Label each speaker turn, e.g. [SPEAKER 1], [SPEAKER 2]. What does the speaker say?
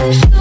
[SPEAKER 1] Show.